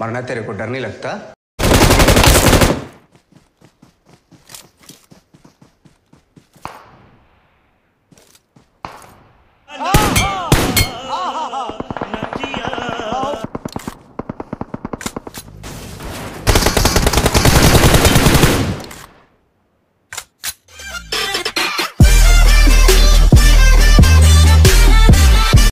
वरना तेरे को डर नहीं लगता?